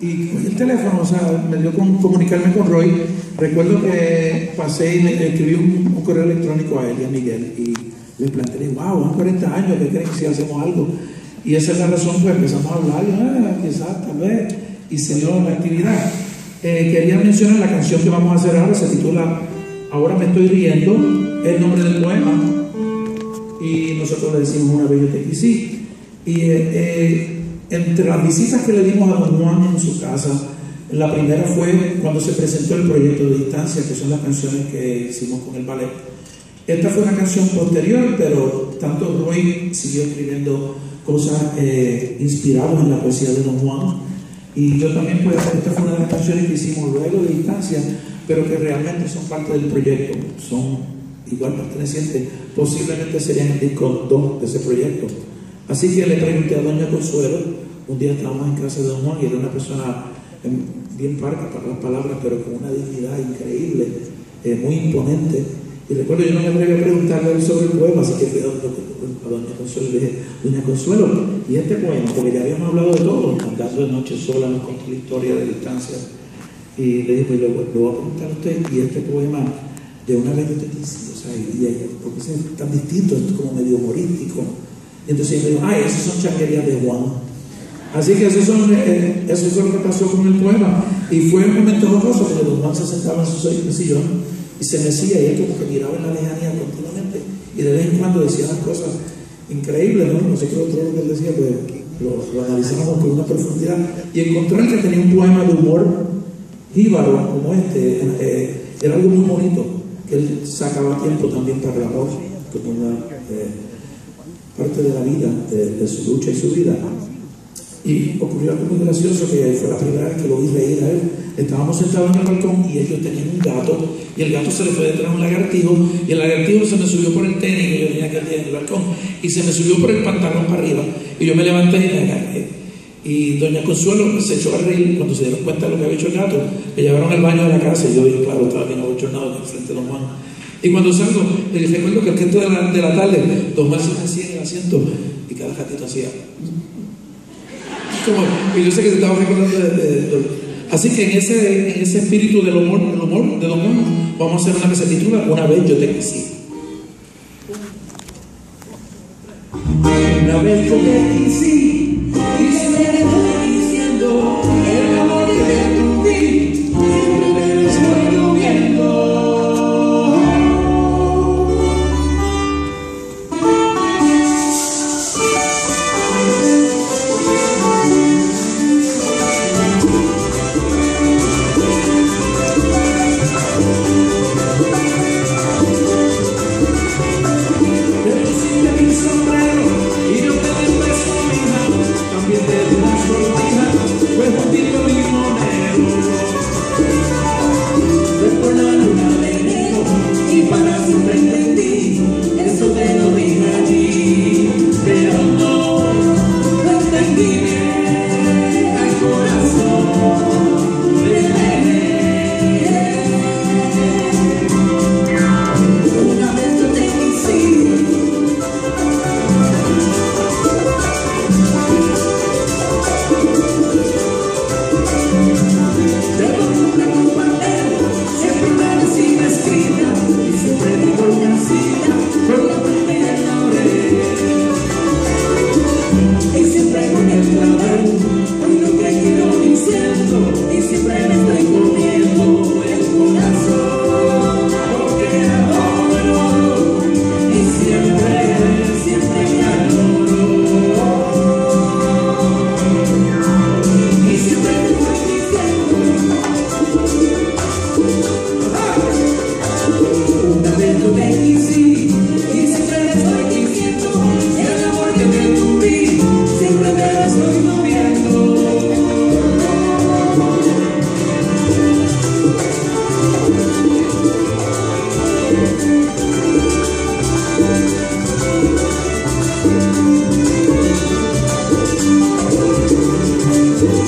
Y cogí el teléfono, o sea, me dio con comunicarme con Roy. Recuerdo que pasé y me escribí un, correo electrónico a él y a Miguel y le planteé, wow, van 40 años, ¿qué creen si hacemos algo? Y esa es la razón, pues empezamos a hablar, y, ah, quizás, tal vez, y se dio la actividad. Eh, quería mencionar la canción que vamos a hacer ahora, se titula Ahora me estoy riendo, el nombre del poema, y nosotros le decimos una vez yo. Y eh, eh, entre las visitas que le dimos a don Juan en su casa, la primera fue cuando se presentó el proyecto de distancia, que son las canciones que hicimos con el ballet. Esta fue una canción posterior, pero tanto Roy siguió escribiendo cosas eh, inspiradas en la poesía de don Juan. Y yo también, pues, esta fue una de las canciones que hicimos luego de distancia, pero que realmente son parte del proyecto, son igual pertenecientes, posiblemente serían el disco 2 de ese proyecto. Así que le pregunté a doña Consuelo, un día estábamos en casa de don Juan y era una persona em, bien parca para las palabras, pero con una dignidad increíble, eh, muy imponente. Y recuerdo, yo no me atreví a preguntarle sobre el poema, así que fui a doña Consuelo y le dije, doña Consuelo, ¿y este poema? Porque ya habíamos hablado de todo, caso de Noche Sola, nos contó la historia de distancia. Y le dije, pues lo, lo voy a preguntar a usted, y este poema de una vez dice, o sea, y, porque es tan distinto, es como medio humorístico. Entonces me dijo, ay, esas son chanquerías de Juan. Así que eso, son, eh, eso es lo que pasó con el poema. Y fue un momento jocoso porque don Juan se sentaba en su sillón y se mecía y él como que miraba en la lejanía continuamente. Y de vez en cuando decía unas cosas increíbles, ¿no? No sé qué otro lo que él decía, pues lo, lo analizamos con una profundidad. Y encontrar que tenía un poema de humor jíbaro como este eh, era algo muy bonito, que él sacaba tiempo también para como una eh, parte de la vida, de, de su lucha y su vida. Y ocurrió algo muy gracioso que fue la primera vez que lo vi reír a él. Estábamos sentados en el balcón y ellos tenían un gato y el gato se le fue detrás de un lagartijo y el lagartijo se me subió por el tenis que yo tenía aquel día en el balcón y se me subió por el pantalón para arriba y yo me levanté y me agarré. Y doña Consuelo se echó a reír cuando se dieron cuenta de lo que había hecho el gato. Me llevaron al baño de la casa y yo, claro, estaba bien abochornado frente a don Juan. Y cuando salgo, le recuerdo que el resto de la, de la tarde, Juan se hacía en el asiento y cada gatito hacía y yo sé que se estaba recordando de, Así que en ese, en ese espíritu del humor, del humor, del humor, vamos a hacer una que se titula Una vez yo te quise. Una vez yo te quise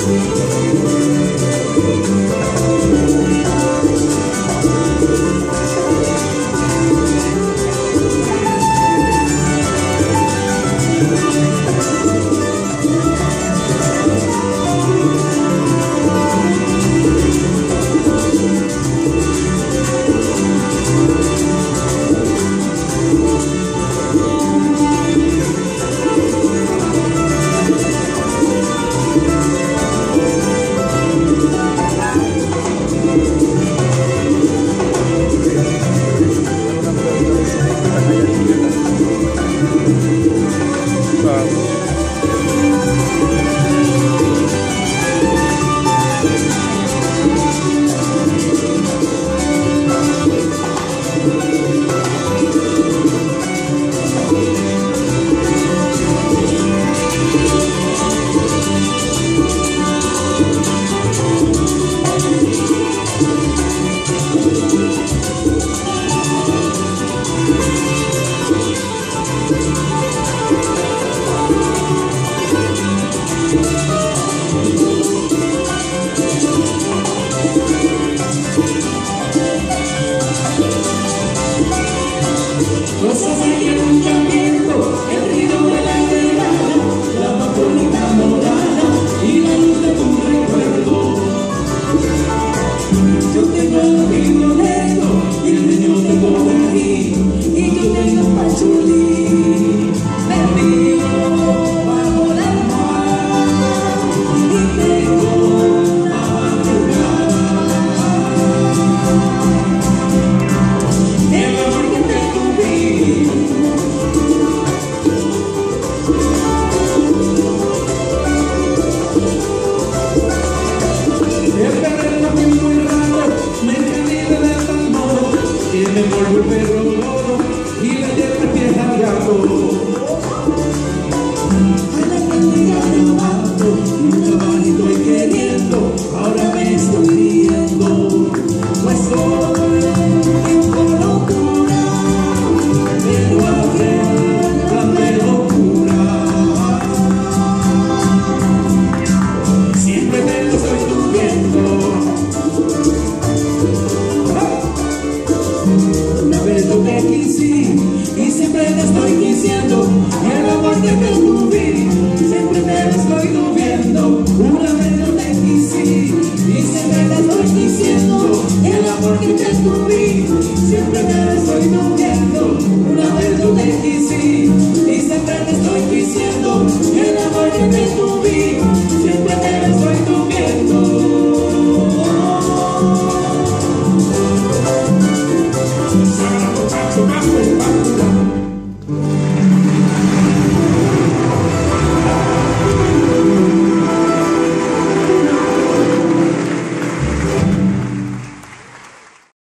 Música Yo tengo lo yo y el a y yo tengo para te estoy diciendo el amor de Jesús siempre te lo estoy debiendo una vez no te quise y siempre te estoy diciendo el amor que te tuve